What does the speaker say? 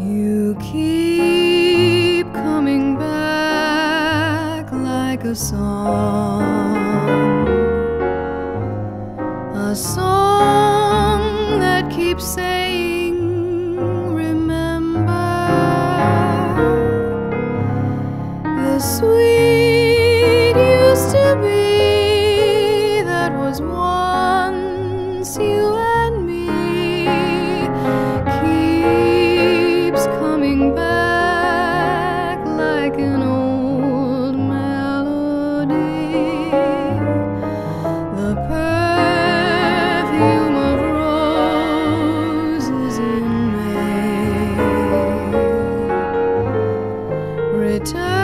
You keep coming back like a song, a song that keeps saying, Remember the sweet used to be that was once you. return.